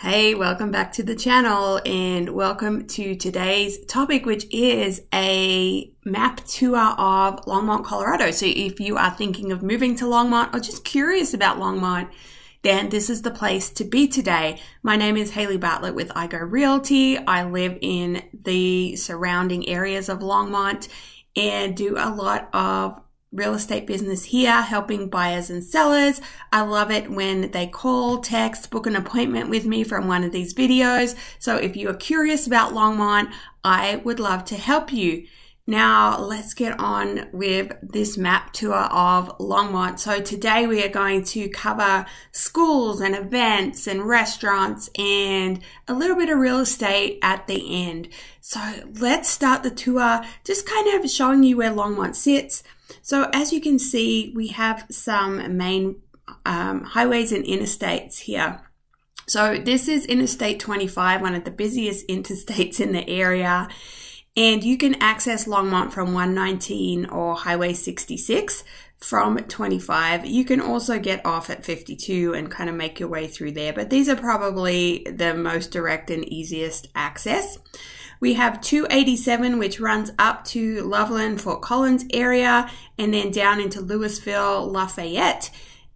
Hey, welcome back to the channel and welcome to today's topic, which is a map tour of Longmont, Colorado. So if you are thinking of moving to Longmont or just curious about Longmont, then this is the place to be today. My name is Haley Bartlett with iGo Realty. I live in the surrounding areas of Longmont and do a lot of real estate business here, helping buyers and sellers. I love it when they call, text, book an appointment with me from one of these videos. So if you are curious about Longmont, I would love to help you. Now let's get on with this map tour of Longmont. So today we are going to cover schools and events and restaurants and a little bit of real estate at the end. So let's start the tour just kind of showing you where Longmont sits. So as you can see, we have some main um, highways and interstates here. So this is Interstate 25, one of the busiest interstates in the area. And you can access Longmont from 119 or Highway 66 from 25. You can also get off at 52 and kind of make your way through there, but these are probably the most direct and easiest access. We have 287, which runs up to Loveland, Fort Collins area, and then down into Louisville, Lafayette.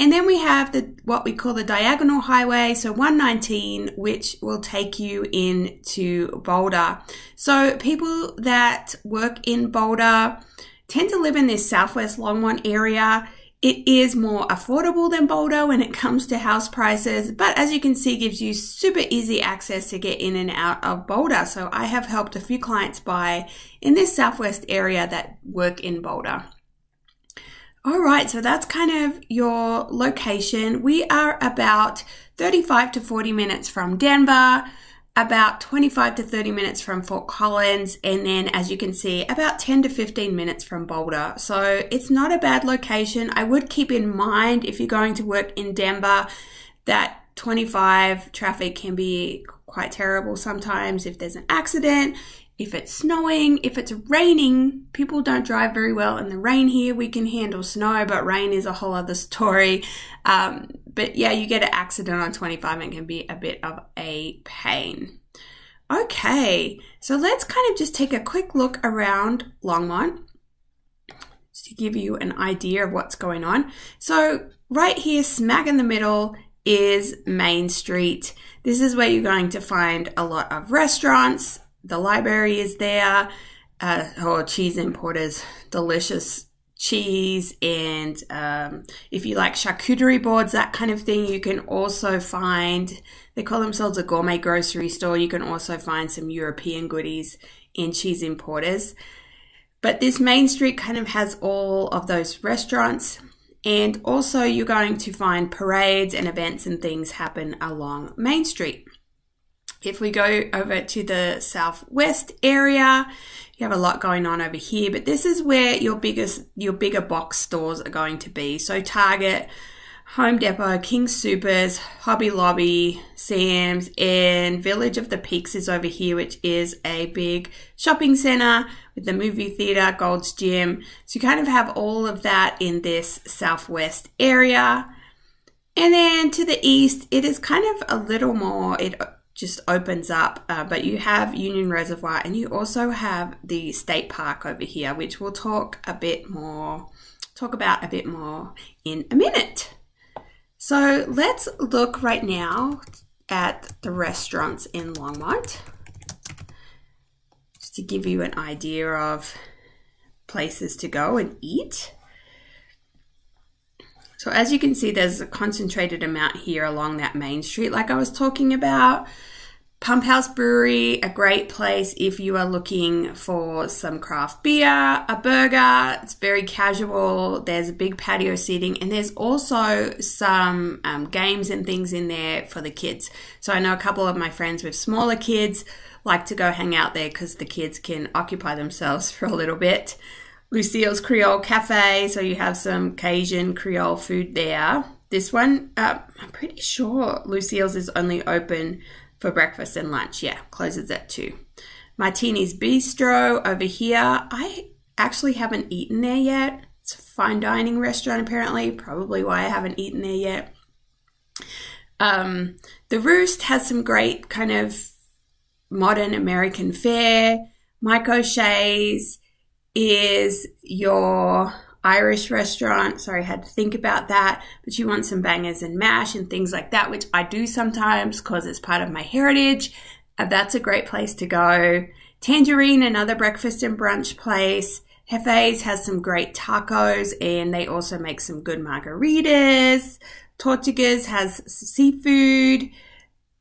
And then we have the what we call the diagonal highway, so 119, which will take you into Boulder. So people that work in Boulder tend to live in this southwest Longmont area. It is more affordable than Boulder when it comes to house prices, but as you can see, gives you super easy access to get in and out of Boulder. So I have helped a few clients buy in this southwest area that work in Boulder. All right, so that's kind of your location. We are about 35 to 40 minutes from Denver about 25 to 30 minutes from Fort Collins, and then as you can see, about 10 to 15 minutes from Boulder. So it's not a bad location. I would keep in mind if you're going to work in Denver that 25 traffic can be quite terrible sometimes if there's an accident, if it's snowing, if it's raining. People don't drive very well in the rain here. We can handle snow, but rain is a whole other story. Um, but yeah, you get an accident on 25 and it can be a bit of a pain. Okay, so let's kind of just take a quick look around Longmont to give you an idea of what's going on. So right here, smack in the middle, is Main Street. This is where you're going to find a lot of restaurants. The library is there. Uh, or oh, cheese importers, delicious cheese and um, if you like charcuterie boards, that kind of thing, you can also find, they call themselves a gourmet grocery store. You can also find some European goodies in cheese importers. But this main street kind of has all of those restaurants. And also, you're going to find parades and events and things happen along Main Street. If we go over to the southwest area, you have a lot going on over here, but this is where your biggest, your bigger box stores are going to be. So Target, Home Depot, King Supers, Hobby Lobby, Sam's, and Village of the Peaks is over here, which is a big shopping center with the movie theater, Gold's Gym. So you kind of have all of that in this southwest area. And then to the east, it is kind of a little more, it just opens up. Uh, but you have Union Reservoir and you also have the state park over here, which we'll talk a bit more, talk about a bit more in a minute. So let's look right now at the restaurants in Longmont, just to give you an idea of places to go and eat. So as you can see, there's a concentrated amount here along that main street like I was talking about. Pump House Brewery, a great place if you are looking for some craft beer, a burger. It's very casual. There's a big patio seating, and there's also some um, games and things in there for the kids. So I know a couple of my friends with smaller kids like to go hang out there because the kids can occupy themselves for a little bit. Lucille's Creole Cafe, so you have some Cajun Creole food there. This one, uh, I'm pretty sure Lucille's is only open for breakfast and lunch. Yeah, closes at 2. Martini's Bistro over here. I actually haven't eaten there yet. It's a fine dining restaurant, apparently. Probably why I haven't eaten there yet. Um, the Roost has some great kind of modern American fare. Mike O'Shea's is your Irish restaurant. Sorry, I had to think about that. But you want some bangers and mash and things like that, which I do sometimes because it's part of my heritage. Uh, that's a great place to go. Tangerine, another breakfast and brunch place. Jefe's has some great tacos and they also make some good margaritas. Tortugas has seafood.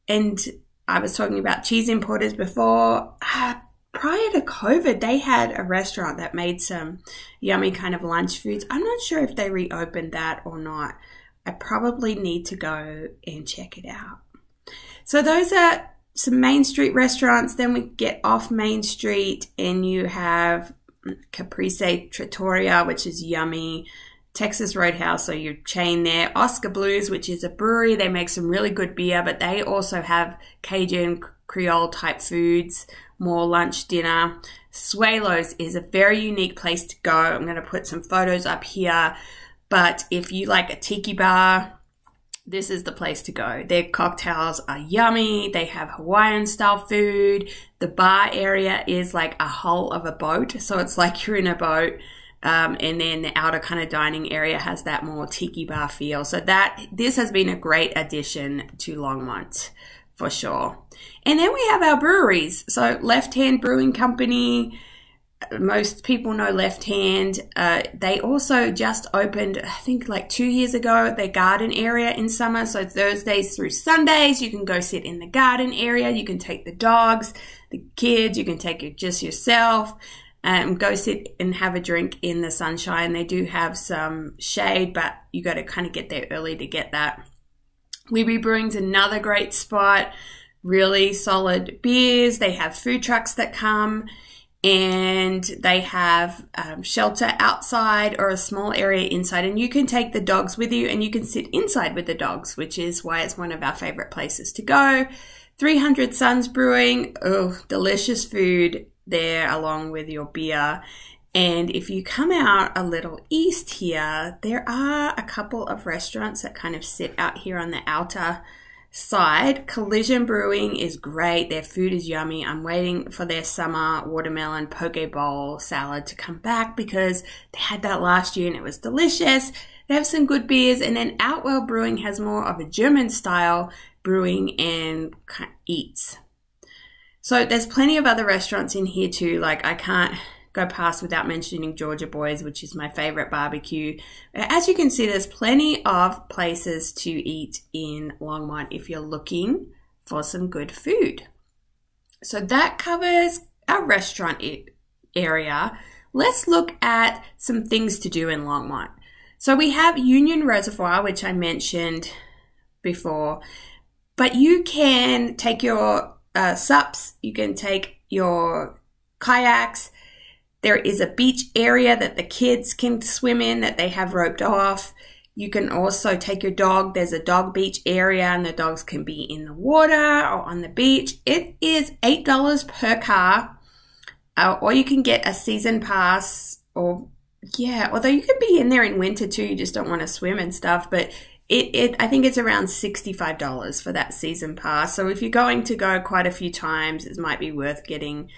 And I was talking about cheese importers before. Uh, prior to COVID, they had a restaurant that made some yummy kind of lunch foods. I'm not sure if they reopened that or not. I probably need to go and check it out. So those are some Main Street restaurants. Then we get off Main Street and you have Caprese Trattoria, which is yummy. Texas Roadhouse, so your chain there. Oskar Blues, which is a brewery. They make some really good beer, but they also have Cajun Creole type foods, more lunch, dinner. Suelos is a very unique place to go. I'm going to put some photos up here. But if you like a tiki bar, this is the place to go. Their cocktails are yummy. They have Hawaiian style food. The bar area is like a hull of a boat. So it's like you're in a boat. Um, and then the outer kind of dining area has that more tiki bar feel. So that this has been a great addition to Longmont for sure. And then we have our breweries. So Left Hand Brewing Company, most people know Left Hand. Uh, they also just opened, I think, like two years ago, their garden area in summer. So Thursdays through Sundays, you can go sit in the garden area. You can take the dogs, the kids. You can take it just yourself. Um, go sit and have a drink in the sunshine. They do have some shade, but you got to kind of get there early to get that. Wibby Brewing's another great spot. Really solid beers. They have food trucks that come and they have um, shelter outside or a small area inside and you can take the dogs with you and you can sit inside with the dogs which is why it's one of our favorite places to go 300 suns brewing oh delicious food there along with your beer and if you come out a little east here, there are a couple of restaurants that kind of sit out here on the outer side. Collision Brewing is great. Their food is yummy. I'm waiting for their summer watermelon poke bowl salad to come back because they had that last year and it was delicious. They have some good beers. And then Outworld Brewing has more of a German style brewing and eats. So there's plenty of other restaurants in here too. Like I can't go past without mentioning Georgia Boys, which is my favorite barbecue. As you can see, there's plenty of places to eat in Longmont if you're looking for some good food. So that covers our restaurant area. Let's look at some things to do in Longmont. So we have Union Reservoir, which I mentioned before, but you can take your uh, SUPs, you can take your kayaks, there is a beach area that the kids can swim in that they have roped off. You can also take your dog. There's a dog beach area and the dogs can be in the water or on the beach. It is $8 per car. Uh, or you can get a season pass or yeah, although you can be in there in winter too, you just don't want to swim and stuff, but it, it I think it's around $65 for that season pass. So if you're going to go quite a few times, it might be worth getting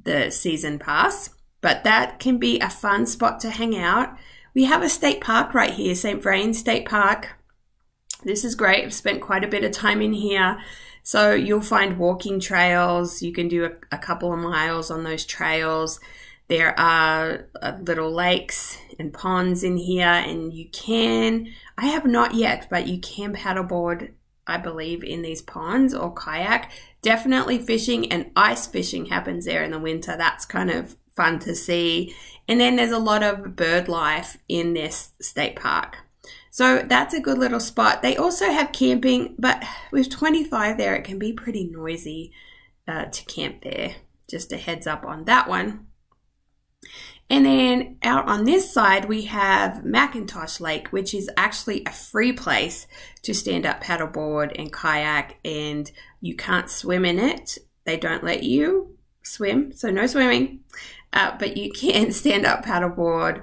the season pass but that can be a fun spot to hang out. We have a state park right here, St. Vrain State Park. This is great. I've spent quite a bit of time in here. So you'll find walking trails. You can do a, a couple of miles on those trails. There are uh, little lakes and ponds in here, and you can, I have not yet, but you can paddleboard, I believe, in these ponds or kayak. Definitely fishing and ice fishing happens there in the winter. That's kind of fun to see. And then there's a lot of bird life in this state park. So that's a good little spot. They also have camping, but with 25 there, it can be pretty noisy uh, to camp there. Just a heads up on that one. And then out on this side, we have McIntosh Lake, which is actually a free place to stand up paddleboard and kayak, and you can't swim in it. They don't let you swim, so no swimming uh, but you can stand up paddleboard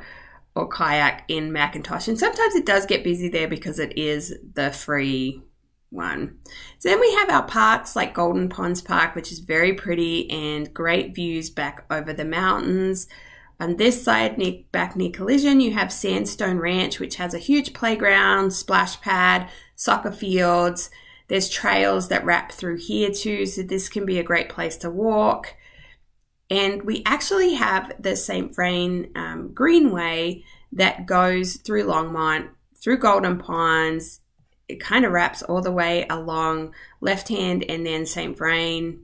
or kayak in McIntosh. And sometimes it does get busy there because it is the free one. So then we have our parks like Golden Ponds Park, which is very pretty and great views back over the mountains. On this side, near, back near Collision, you have Sandstone Ranch, which has a huge playground, splash pad, soccer fields. There's trails that wrap through here too, so this can be a great place to walk. And we actually have the St. Vrain um, Greenway that goes through Longmont, through Golden Ponds. It kind of wraps all the way along left hand and then St. Vrain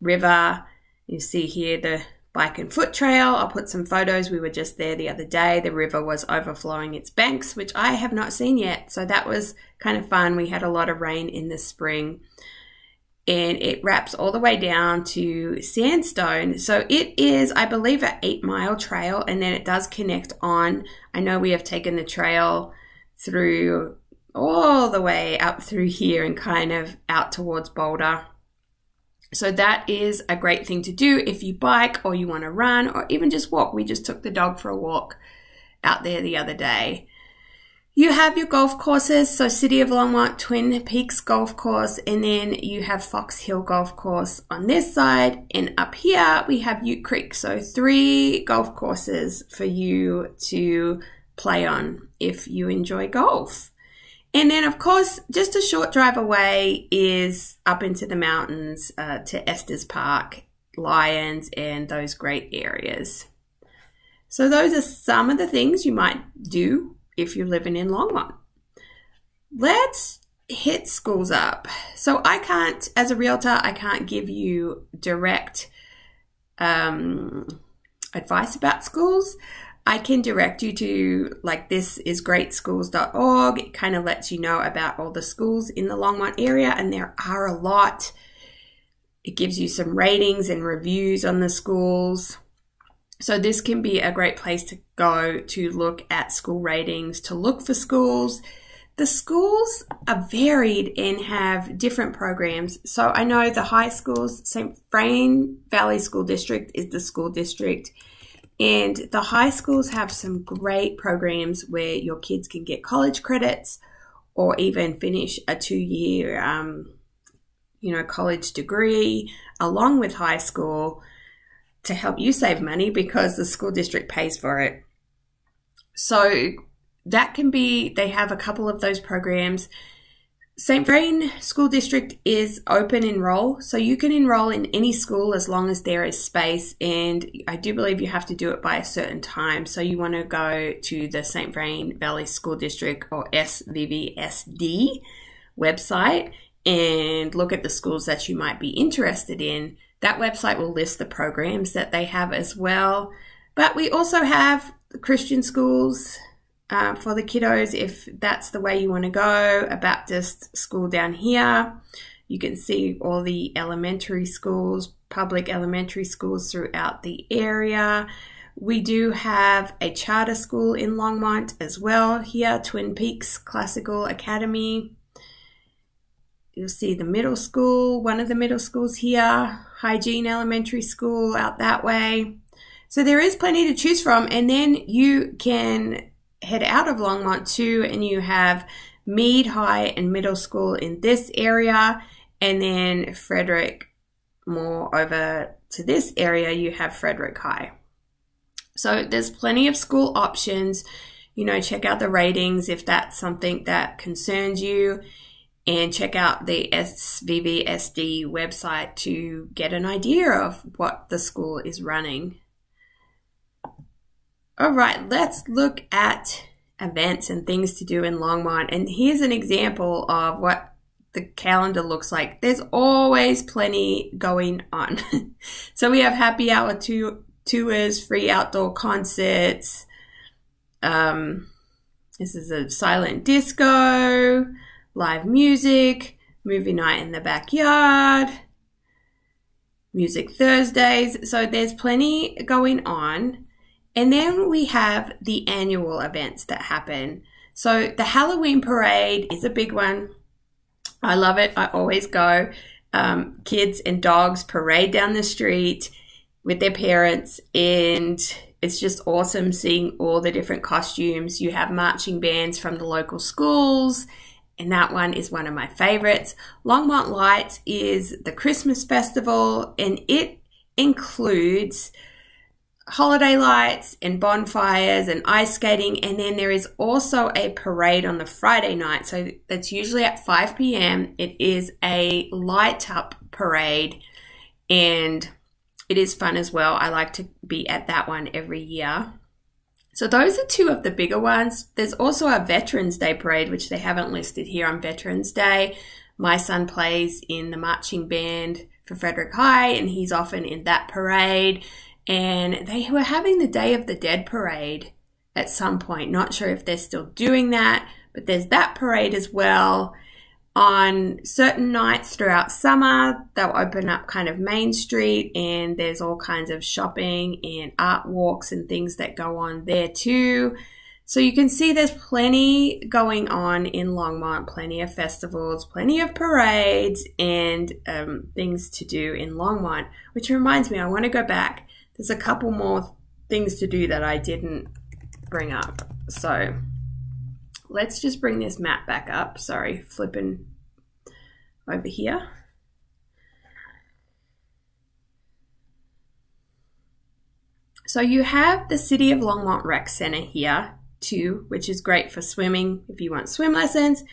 River. You see here the bike and foot trail. I'll put some photos. We were just there the other day. The river was overflowing its banks, which I have not seen yet. So that was kind of fun. We had a lot of rain in the spring. And it wraps all the way down to Sandstone. So it is, I believe, an eight mile trail, and then it does connect on. I know we have taken the trail through all the way up through here and kind of out towards Boulder so that is a great thing to do if you bike or you want to run or even just walk. We just took the dog for a walk out there the other day. You have your golf courses, so City of Longmont, Twin Peaks Golf Course, and then you have Fox Hill Golf Course on this side. And up here we have Ute Creek, so three golf courses for you to play on if you enjoy golf. And then, of course, just a short drive away is up into the mountains uh, to Estes Park, Lyons, and those great areas. So, those are some of the things you might do if you're living in Longmont. Let's hit schools up. So, I can't, as a realtor, I can't give you direct um, advice about schools. I can direct you to like this is greatschools.org. It kind of lets you know about all the schools in the Longmont area, and there are a lot. It gives you some ratings and reviews on the schools. So, this can be a great place to go to look at school ratings, to look for schools. The schools are varied and have different programs. So, I know the high schools, St. Vrain Valley School District is the school district and the high schools have some great programs where your kids can get college credits or even finish a two year, um, you know, college degree along with high school to help you save money because the school district pays for it. So that can be, they have a couple of those programs St. Vrain School District is open enroll, so you can enroll in any school as long as there is space. And I do believe you have to do it by a certain time. So you want to go to the St. Vrain Valley School District or SVVSD website and look at the schools that you might be interested in. That website will list the programs that they have as well. But we also have Christian schools, uh, for the kiddos if that's the way you want to go. A Baptist school down here. You can see all the elementary schools, public elementary schools throughout the area. We do have a charter school in Longmont as well here, Twin Peaks Classical Academy. You'll see the middle school, one of the middle schools here, Hygiene Elementary School out that way. So there is plenty to choose from, and then you can head out of Longmont too, and you have Mead High and Middle School in this area, and then Frederick more over to this area, you have Frederick High. So there's plenty of school options. You know, check out the ratings if that's something that concerns you, and check out the SVVSD website to get an idea of what the school is running. All right, let's look at events and things to do in Longmont. And here's an example of what the calendar looks like. There's always plenty going on. so we have happy hour tours, free outdoor concerts. Um, this is a silent disco, live music, movie night in the backyard, music Thursdays. So there's plenty going on. And then we have the annual events that happen. So the Halloween parade is a big one. I love it. I always go. Um, kids and dogs parade down the street with their parents, and it's just awesome seeing all the different costumes. You have marching bands from the local schools, and that one is one of my favorites. Longmont Lights is the Christmas festival, and it includes holiday lights and bonfires and ice skating. And then there is also a parade on the Friday night. So that's usually at 5 p.m. It is a light up parade and it is fun as well. I like to be at that one every year. So those are two of the bigger ones. There's also a Veterans Day parade, which they haven't listed here on Veterans Day. My son plays in the marching band for Frederick High, and he's often in that parade and they were having the Day of the Dead parade at some point. Not sure if they're still doing that, but there's that parade as well. On certain nights throughout summer, they'll open up kind of Main Street, and there's all kinds of shopping and art walks and things that go on there too. So you can see there's plenty going on in Longmont, plenty of festivals, plenty of parades, and um, things to do in Longmont. Which reminds me, I want to go back there's a couple more things to do that I didn't bring up. So let's just bring this map back up. Sorry, flipping over here. So you have the City of Longmont Rec Center here too, which is great for swimming if you want swim lessons,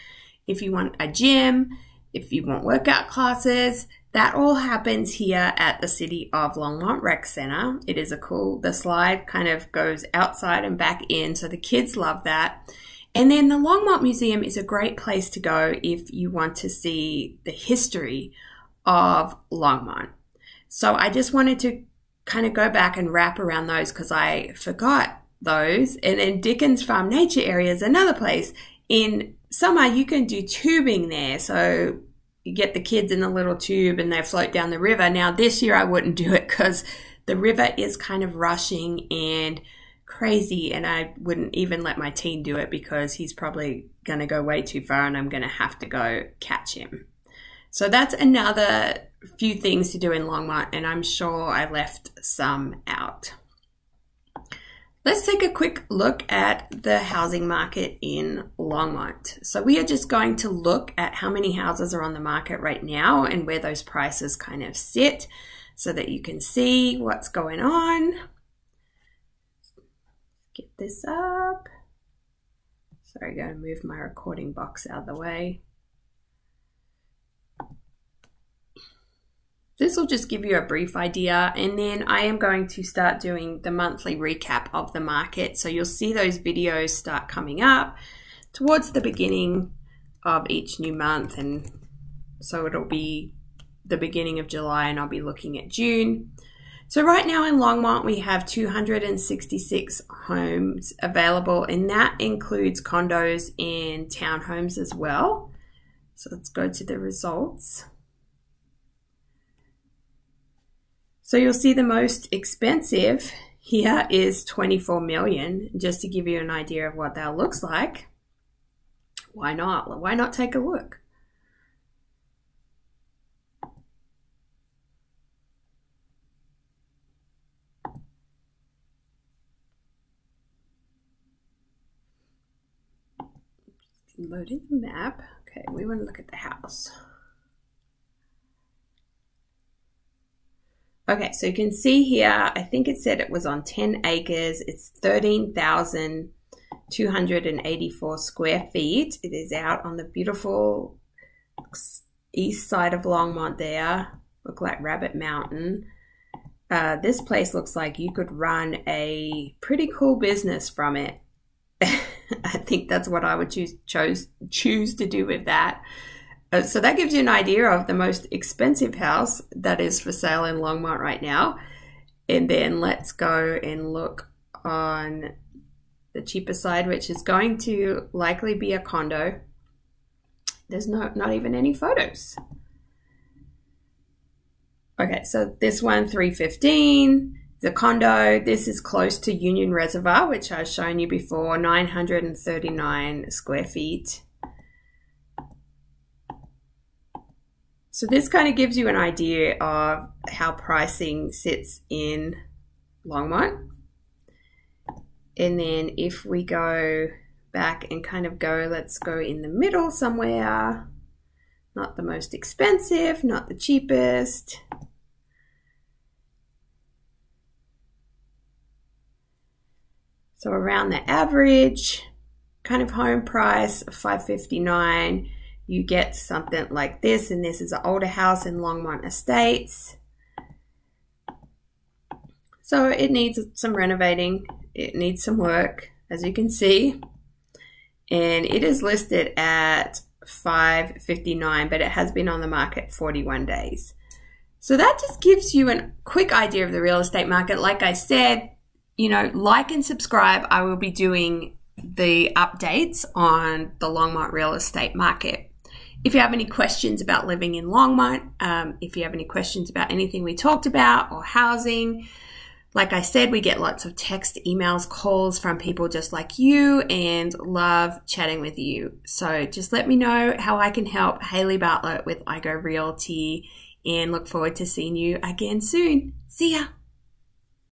if you want a gym, if you want workout classes, that all happens here at the City of Longmont Rec Center. It is a cool, the slide kind of goes outside and back in, so the kids love that. And then the Longmont Museum is a great place to go if you want to see the history of Longmont. So I just wanted to kind of go back and wrap around those because I forgot those. And then Dickens Farm Nature Area is another place. In summer, you can do tubing there. So you get the kids in the little tube and they float down the river. Now, this year I wouldn't do it because the river is kind of rushing and crazy, and I wouldn't even let my teen do it because he's probably going to go way too far and I'm going to have to go catch him. So that's another few things to do in Longmont, and I'm sure I left some out. Let's take a quick look at the housing market in Longmont. So we are just going to look at how many houses are on the market right now and where those prices kind of sit so that you can see what's going on. This up. Sorry, I'm going to move my recording box out of the way. This will just give you a brief idea and then I am going to start doing the monthly recap of the market. So you'll see those videos start coming up towards the beginning of each new month and so it'll be the beginning of July and I'll be looking at June. So right now in Longmont we have 266 homes available and that includes condos and townhomes as well. So let's go to the results. So you'll see the most expensive here is 24 million, just to give you an idea of what that looks like. Why not? Why not take a look? Loading the map. Okay, we want to look at the house. Okay, so you can see here, I think it said it was on 10 acres. It's 13,284 square feet. It is out on the beautiful east side of Longmont there. Look like Rabbit Mountain. Uh, this place looks like you could run a pretty cool business from it. I think that's what I would choose chose choose to do with that. Uh, so that gives you an idea of the most expensive house that is for sale in Longmont right now. And then let's go and look on the cheaper side, which is going to likely be a condo. There's no, not even any photos. Okay, so this one, 315, the condo, this is close to Union Reservoir, which I've shown you before, 939 square feet. So this kind of gives you an idea of how pricing sits in Longmont. And then if we go back and kind of go, let's go in the middle somewhere. Not the most expensive, not the cheapest. So around the average kind of home price of 559 you get something like this and this is an older house in Longmont Estates. So it needs some renovating. It needs some work as you can see. And it is listed at 559 but it has been on the market 41 days. So that just gives you a quick idea of the real estate market. Like I said, you know, like and subscribe. I will be doing the updates on the Longmont real estate market. If you have any questions about living in Longmont, um, if you have any questions about anything we talked about or housing, like I said, we get lots of text, emails, calls from people just like you and love chatting with you. So just let me know how I can help Haley Bartlett with IGO Realty and look forward to seeing you again soon. See ya.